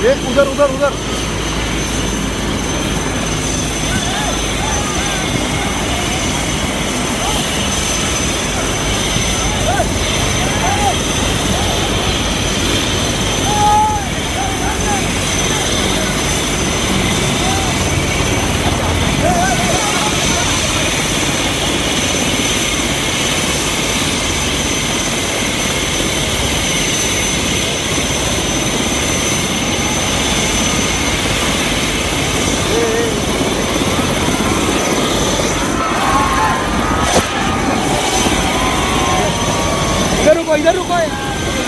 Gel uzar uzar uzar. रुको इधर रुको।